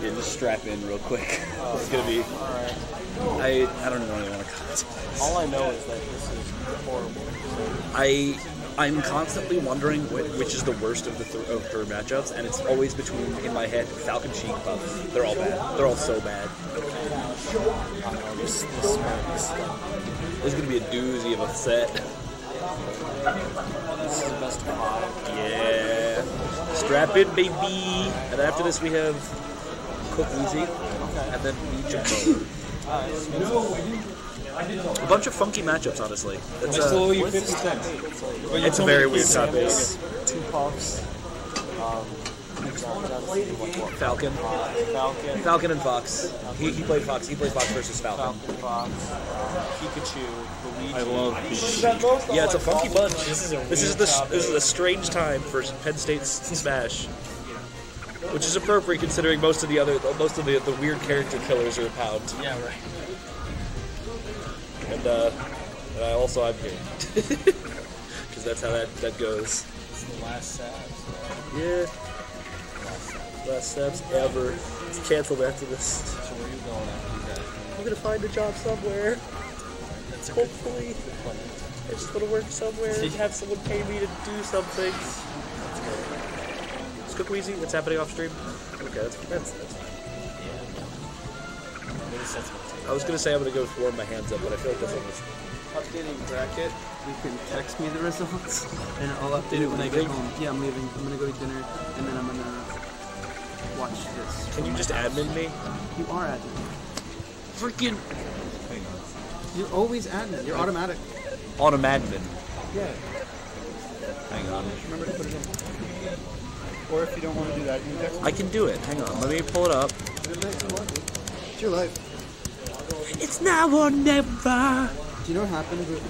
just strap in real quick. It's gonna be. I I don't know what I want to comment. All I know is that this is horrible. I I'm constantly wondering which, which is the worst of the th- of her matchups, and it's always between in my head Falcon Sheik Puff. They're all bad. They're all so bad. I don't know, this, this smells. There's gonna be a doozy of a set. This is the best of five. Yeah. Strap in, baby. And after this, we have Cook Wheezy, and then Jumbo. A bunch of funky matchups, honestly. It's, uh, you 50 cents. it's a very weird top base. Two puffs. Um, Falcon. Falcon. Falcon and Fox. He, he played Fox. He played Fox versus Falcon. Falcon Fox. Pikachu. Luigi. I love Pikachu. Yeah, it's a funky bunch. This is a This is the this is a strange time for Penn State's Smash, which is appropriate considering most of the other most of the, the weird character killers are a pound. Yeah, right. And uh, and I also I'm here because that's how that that goes. It's the last. Yeah. Last steps ever. It's canceled after this. So where are you going after that? I'm gonna find a job somewhere. That's Hopefully. I just want to work somewhere and have someone pay me to do something. It's Cook Wheezy. What's happening off stream? Okay, that's that's. that's Maybe sets my table. I was gonna say I'm gonna go warm my hands up, but I feel like that's almost. updating bracket, you can text me the results, and I'll update it when I get home. Yeah, I'm leaving. I'm gonna go to dinner, and then I'm gonna watch this. Can you just admin me? You are admin. Freaking You're always admin. You're automatic. automadmin. Yeah. Hang on. Remember to put it in. Or if you don't want to do that, you text. I can do it. Hang on. Let me pull it up. It's your life. It's now or never. Do you know what happened? with-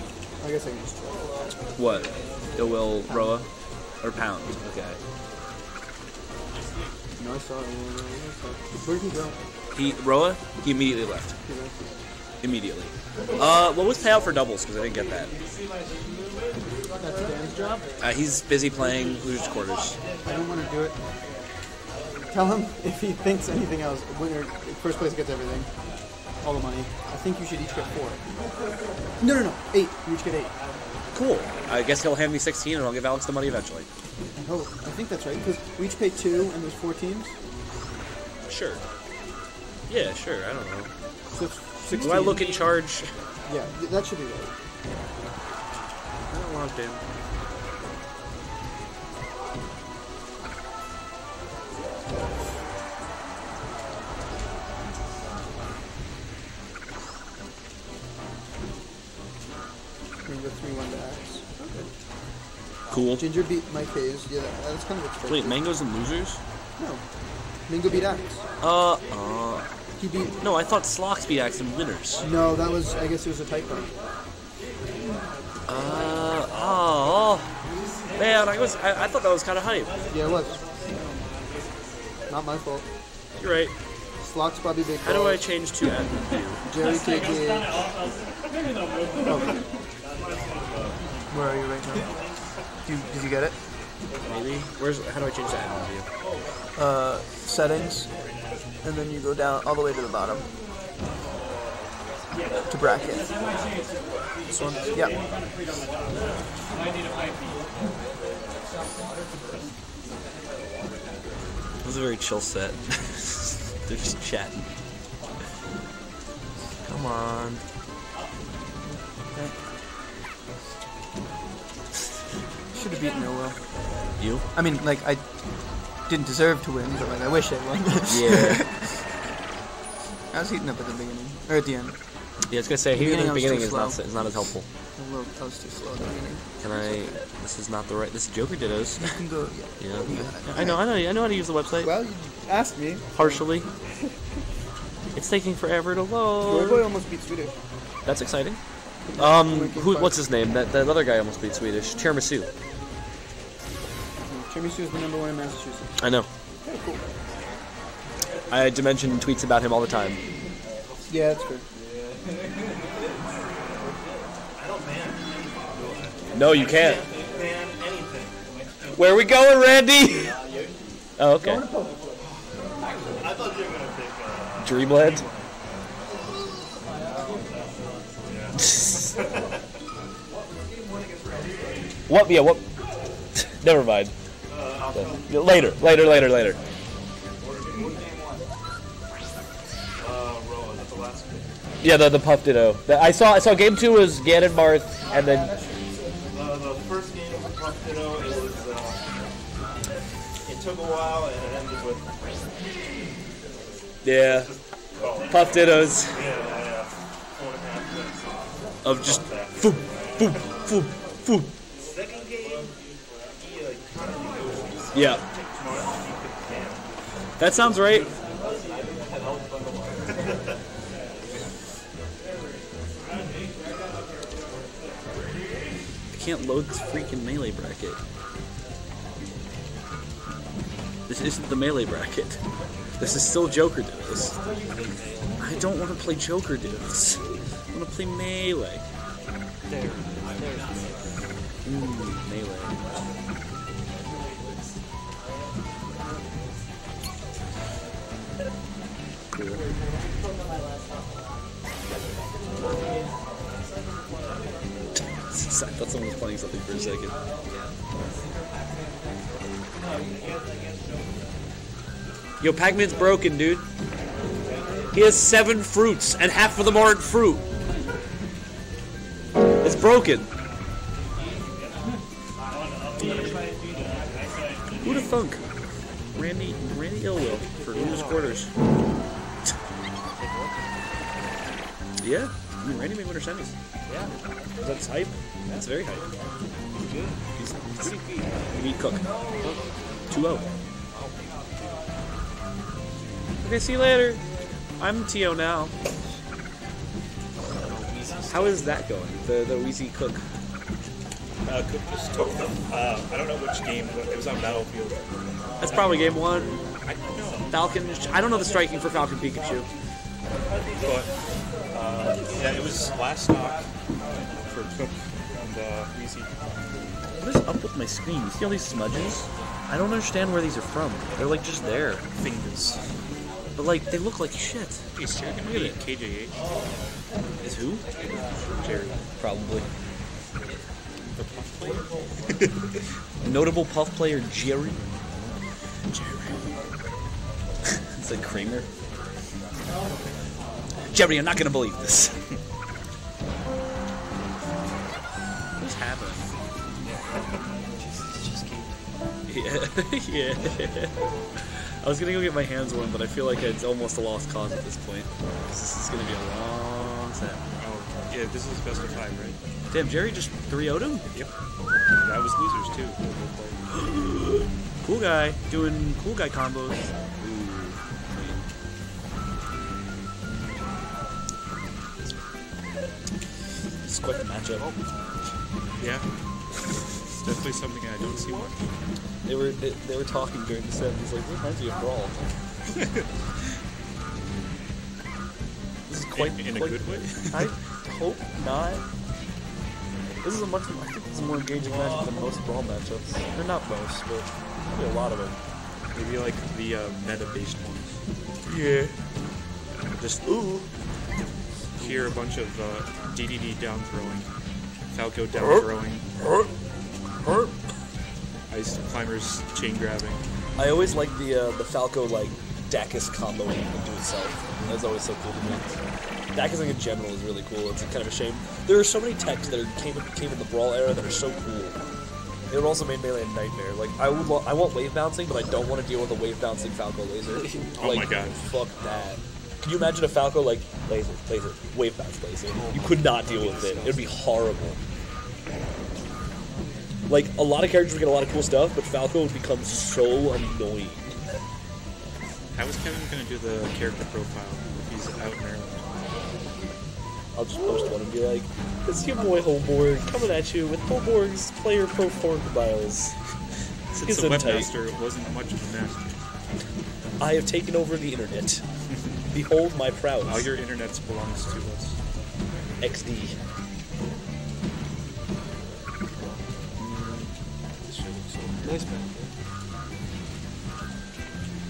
I guess I can just try. What? It will Roa or pound. Okay. No, I saw it. Where did he go? He Roa. He immediately left. He left. Immediately. Uh, what was payout for doubles? Because I didn't get that. That's Dan's job. Uh, he's busy playing Losers Quarters. I don't want to do it. Tell him if he thinks anything else. Winner, first place gets everything. All the money. I think you should each get four. No, no, no. Eight. You each get eight. Cool. I guess he'll hand me 16 and I'll give Alex the money eventually. Oh, I think that's right. Because we each pay two, and there's four teams. Sure. Yeah, sure. I don't know. So 16. Do I look in charge? Yeah, that should be right. I'm not logged in. We're go three one to Axe. Okay. Cool. Ginger beat my Hayes. Yeah, that's kind of expected. Wait, mangoes and losers? No. Mingo beat Axe. Uh, uh. He beat. No, I thought Slocks beat Axe and winners. No, that was. I guess it was a typo. Uh, oh. Man, I was I, I thought that was kind of hype. Yeah, it was. Not my fault. You're right. Slots Bobby Big How do I change to admin? Jerry KK. Where are you right now? Did you, did you get it? Maybe. Where's how do I change that admin view? Uh, settings, and then you go down all the way to the bottom to bracket. This one? Yeah. It was a very chill set. They're just chatting. Come on. Should have beaten Noel. You? I mean, like I didn't deserve to win, but like I wish I won. Yeah. I was heating up at the beginning or at the end. Yeah, I was gonna say here Beginning, the beginning is not is not as helpful. A little, I was too slow at the beginning. Can I? This is not the right. This is Joker Dittos. You can go. Yeah. Yeah. I know. I know. I know how to use the website. Well, you asked me. Partially. It's taking forever to Joy Boy load. almost beat Swedish. That's exciting. Um, who, what's his name? That, that other guy almost beat Swedish. Tiramisu. Tiramisu is the number one in Massachusetts. I know. Yeah, cool. I Dimension tweets about him all the time. Yeah, that's good. I don't ban. No, you can't. Where are we going, Randy? Oh, okay. Dreamland. what? Yeah. What? Never mind. Later. Later. Later. Later. Yeah, the the Puff Ditto. I saw I saw game two was Ganon Marth, and then Uh, the first game of the Puff Ditto, it was, uh, it took a while and it ended with, yeah, Puff Dittos yeah, yeah, minutes. of just foop foop foop foop. Second game, he kind of Yeah, that sounds right. I can't load this freaking melee bracket. This isn't the melee bracket. This is still Joker duos. I don't want to play Joker duos. I want to play melee. Ooh, melee. Cool. I thought someone was playing something for a second. Yo, Pac-Man's broken, dude. He has seven fruits, and half of them aren't fruit. It's broken. Who'd have thunk? Randy, Randy Ill Will for Losers Quarters. Yeah, I mean, Randy made winter semis. Yeah. That's hype. That's very hype. He's, he's, we need Cook. 2-0. Okay, see you later. I'm Tio now. How is that going? The the Wheezy Cook. Uh, Cook just took them. Uh, I don't know which game, but it was on Battlefield. That's probably game one. I don't know. Falcon. I don't know the striking for Falcon Pikachu. But, uh, yeah, it was last stock for Cook and uh, Weezy. What is up with my screen? You see all these smudges? I don't understand where these are from. They're like just there. Fingers. But like they look like shit. Is Jerry gonna be. KJ8? Is who? Jerry. Probably. The puff player? Notable puff player Jerry. Jerry. it's like Kramer. Jerry, you're not gonna believe this. What's happening? Yeah, yeah. I was gonna go get my hands warm, but I feel like it's almost a lost cause at this point. This is gonna be a long set. Oh, yeah, this is best of five, right? Damn, Jerry just 3 0'd him? Yep. That was losers, too. Cool guy, doing cool guy combos. Quite the matchup. Yeah. It's definitely something I don't see much. They were they, they were talking during the set. He's like, "This reminds me of Brawl." this is quite in, in a quite- good way. I hope not. This is a much. I think this is a more engaging matchup than most Brawl matchups. They're not most, but probably a lot of them. Maybe like the uh, meta-based ones. Yeah. Just ooh. Here, a bunch of uh, DDD down throwing, Falco down throwing, Hurt. Hurt. Ice Climbers chain grabbing. I always like the uh, the Falco like Dacus comboing into itself. That's always so cool to me. Dacusing in general is really cool. It's kind of a shame. There are so many techs that are, came came in the Brawl era that are so cool. It would also made melee a nightmare. Like I would, lo- I want wave bouncing, but I don't want to deal with a wave bouncing Falco laser. Oh like, my God. Fuck that. Can you imagine a Falco like laser, laser, wave bounce laser? You could not deal with it. It'd be horrible. Like a lot of characters would get a lot of cool stuff, but Falco would become so annoying. How is Kevin going to do the character profile if He's out in Maryland. I'll just post one and be like, "It's your boy Holborg coming at you with Holborg's player pro form files." Since He's the in tight. wasn't much of a master. I have taken over the internet. Behold my prowess. All your internet belongs to us. XD. This shit looks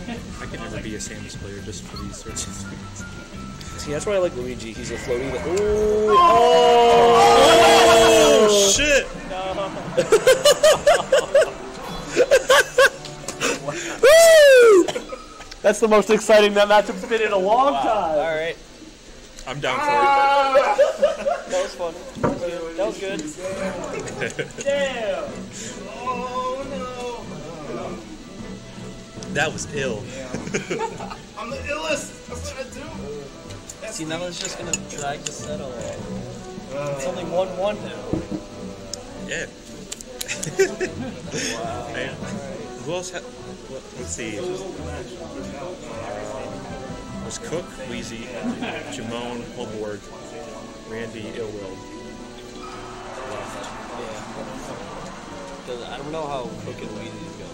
Nice. I can never be a Samus player just for these sorts of things. See, that's why I like Luigi. He's a floaty. That, Ooh, oh! Oh shit! That's the most exciting that matchup's been in a long time. All right, I'm down for it. Ah! that was fun. That was good. That was good. That was ill. I'm the illest. That's what I do. That's See, now it's just gonna drag to settle. Uh, it's only one-one now. Yeah. Man, who else? Ha- what, let's see. Uh, was Cook, Wheezy, Jamone, Holborg, Randy, Ill Will. Left. I don't know how Cook and Weezy's going.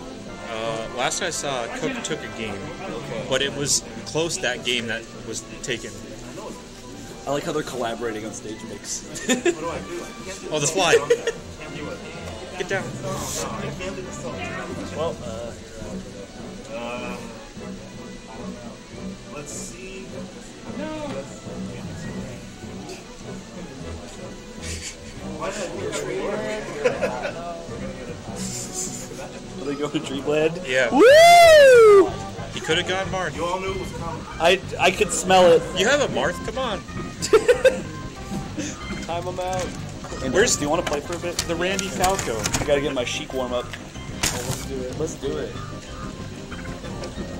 Uh, last I saw, Cook took a game, but it was close that game that was taken. I like how they're collaborating on stage mix. What do I do? Oh, the fly! Get down. Well, uh, Let's see. Are they going to Dreamland? Yeah, Woo! he could have gone Marth. You all knew it was coming. I I could smell it. You have a Marth? Come on. time them out. And Where's- do you want to play for a bit? The Randy Falco. I gotta get my Sheik warm up. Oh, let's do it. Let's do it.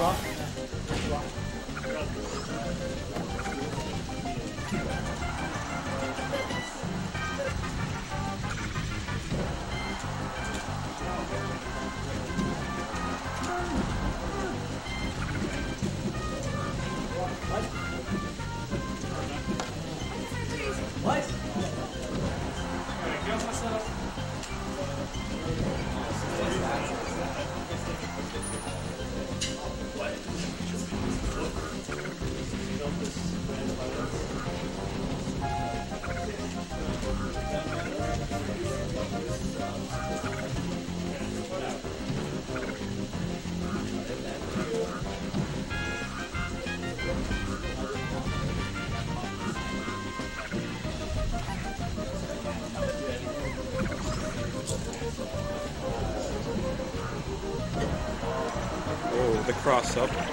rock. Cross up.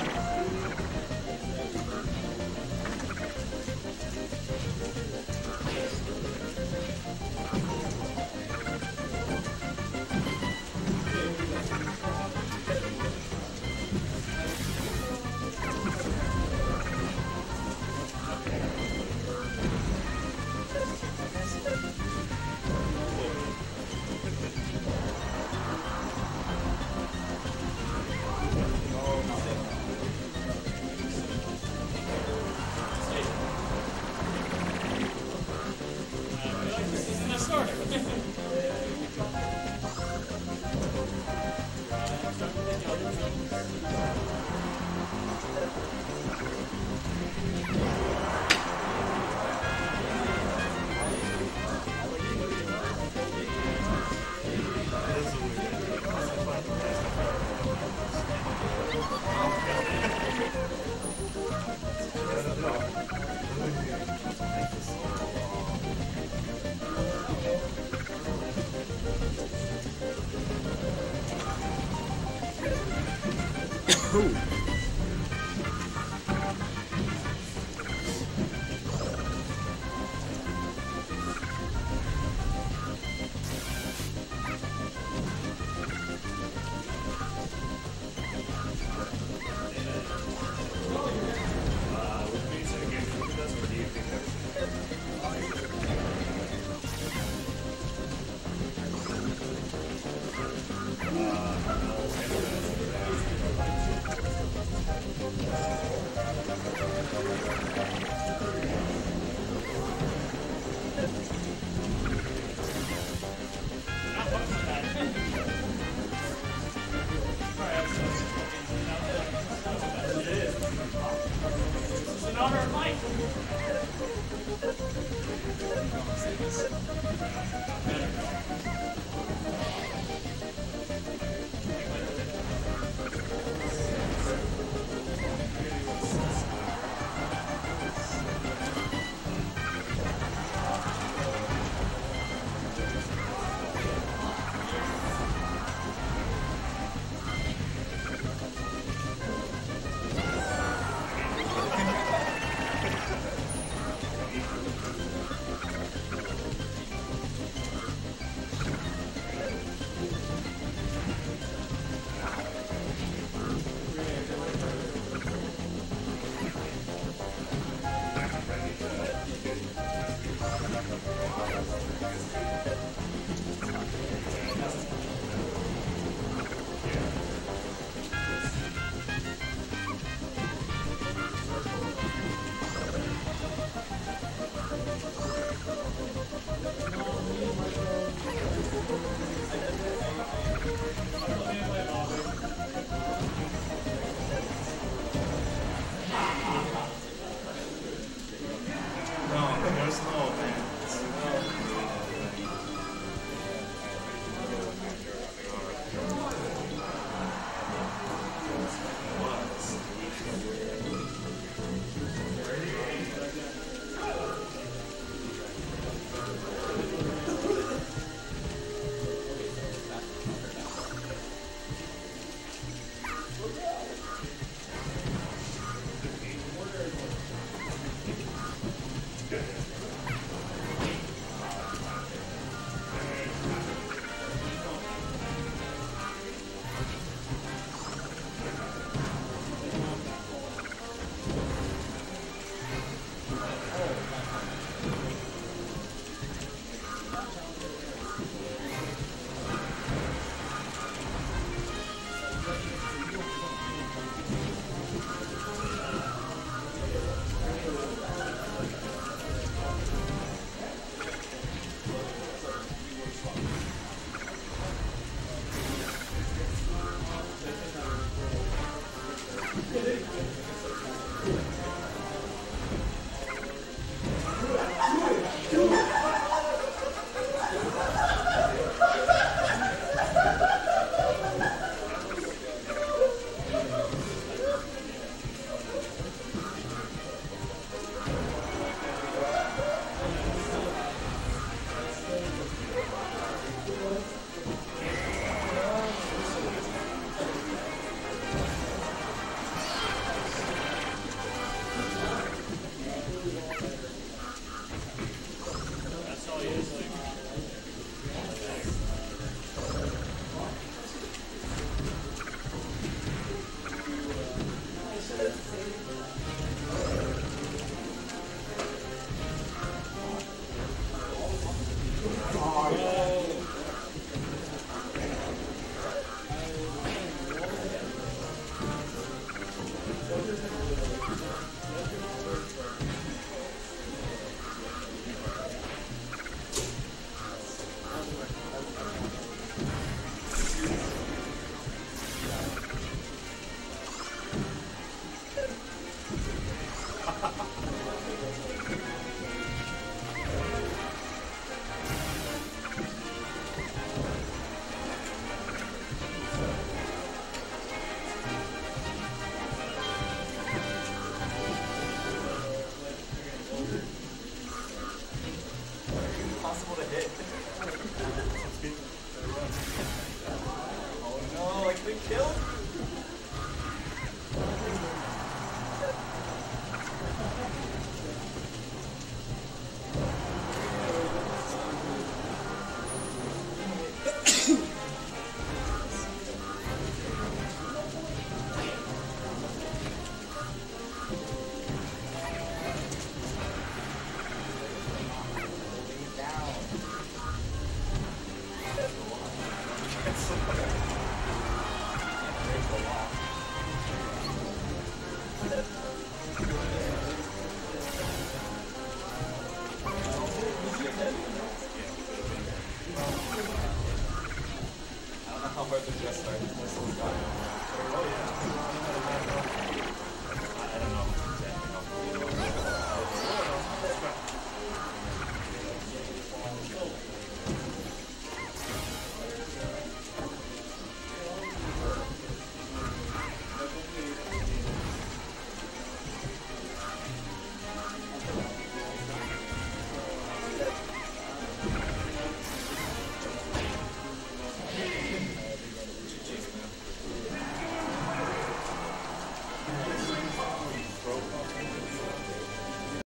The just start. This